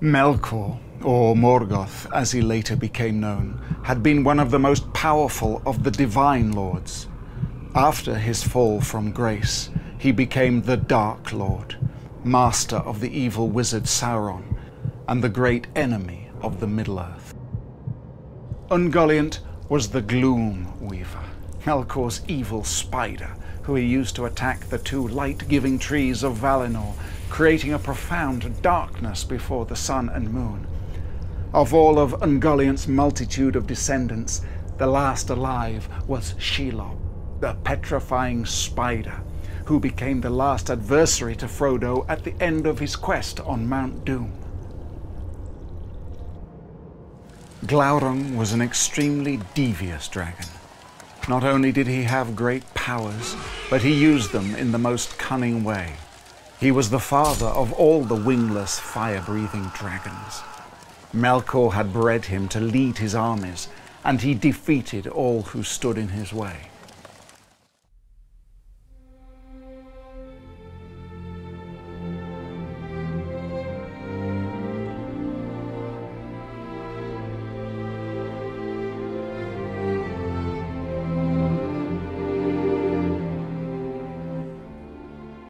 Melkor, or Morgoth as he later became known, had been one of the most powerful of the Divine Lords. After his fall from grace, he became the Dark Lord, master of the evil wizard Sauron, and the great enemy of the Middle-earth. Ungoliant was the Gloom Weaver, Melkor's evil spider, who he used to attack the two light-giving trees of Valinor, creating a profound darkness before the sun and moon. Of all of Ungoliant's multitude of descendants, the last alive was Shelob, the petrifying spider, who became the last adversary to Frodo at the end of his quest on Mount Doom. Glaurung was an extremely devious dragon. Not only did he have great powers, but he used them in the most cunning way. He was the father of all the wingless, fire-breathing dragons. Melkor had bred him to lead his armies, and he defeated all who stood in his way.